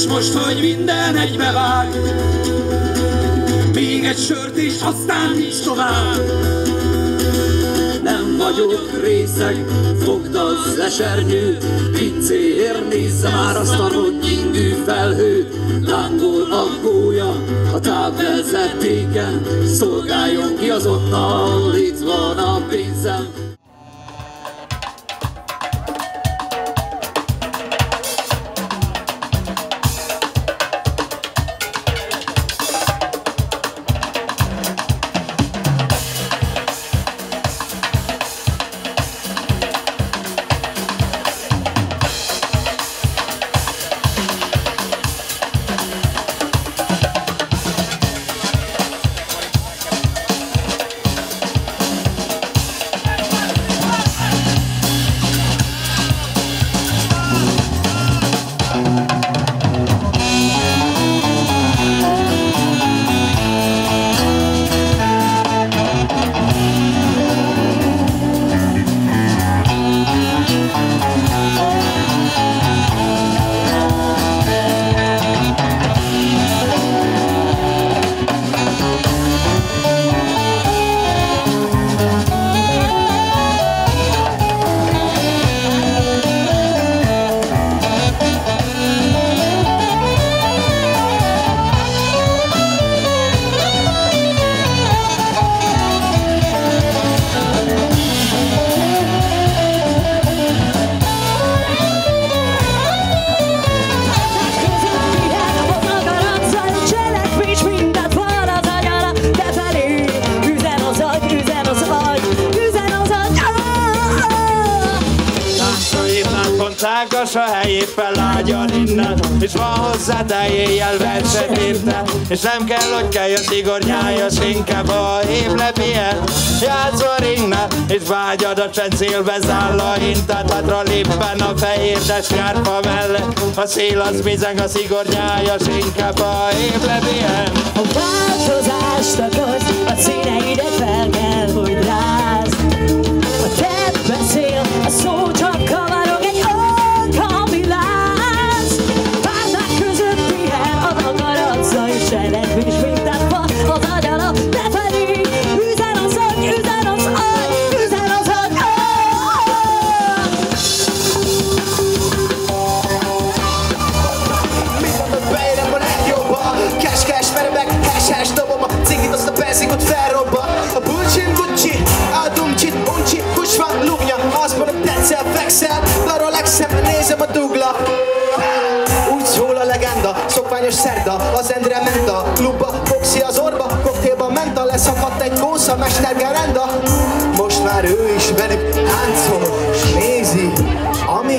És most, hogy minden egybevág, még egy sört és aztán nincs tovább. Nem vagyok részeg, fogd az esernyőt, pincéért nézze már azt a ingű felhőt. Lángol a gólya a tábvezetéken, szolgáljon ki azonnal, itt van a pénzem. Ágas a helyéppen lágyan innen És van hozzá te éjjel verset írte És nem kell, hogy kelj a szigornyájas Inkább a év lepien Játszva ringne És vágyad a csend szélbe záll a hintát Hatra lippen a fehér nyárfa mellett. A szél az bizeng a szigornyájas Inkább a év lepien A változást akarsz, a színeidet fel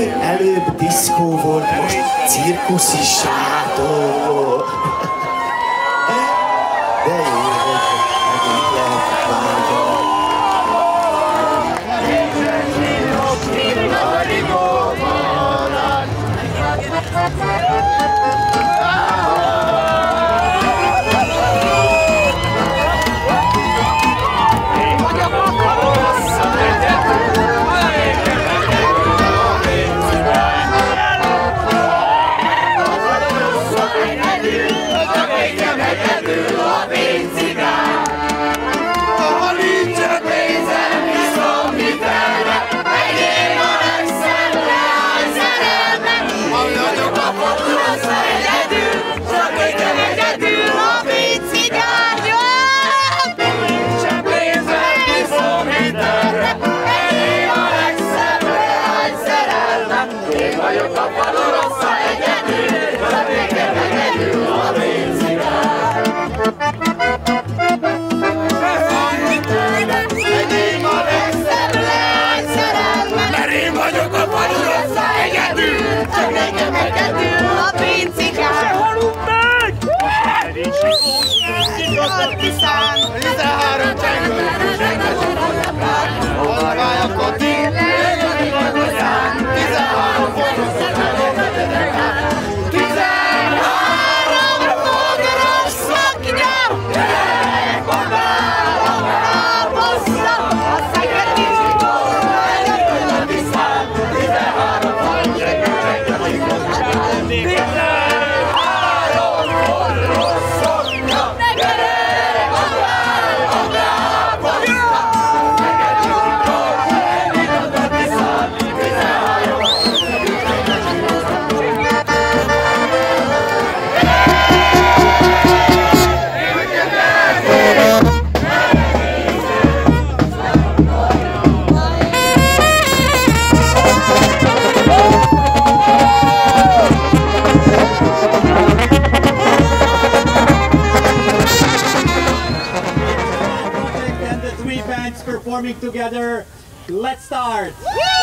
előbb diszkó volt, most cirkuszi sátor. performing together. Let's start! Woo!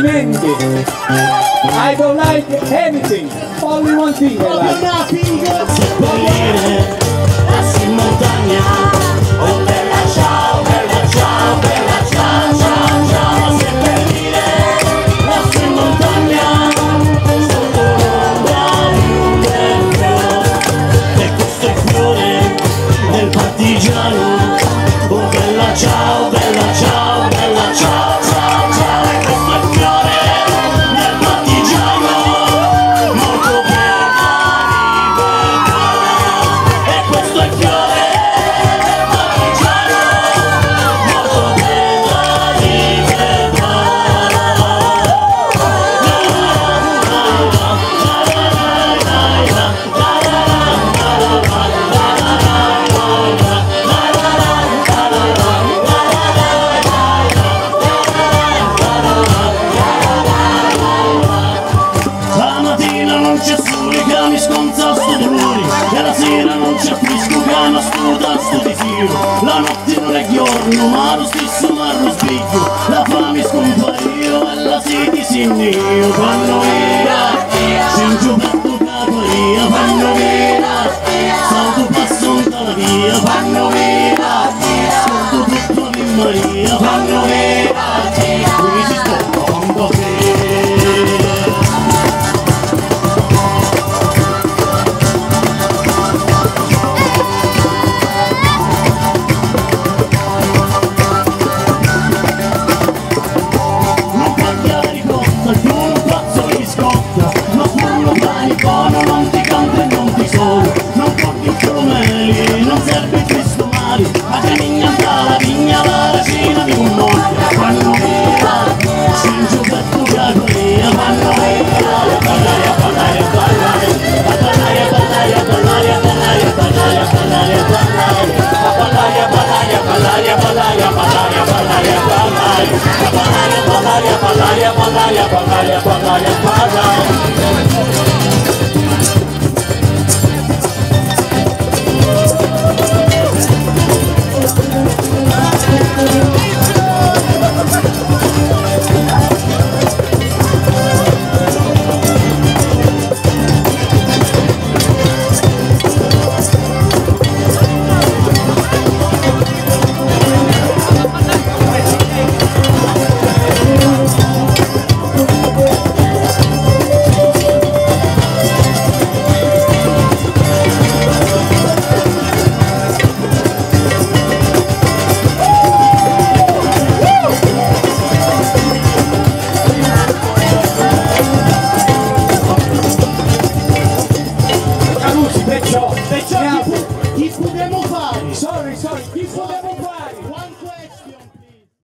I don't like anything. Only one thing I like.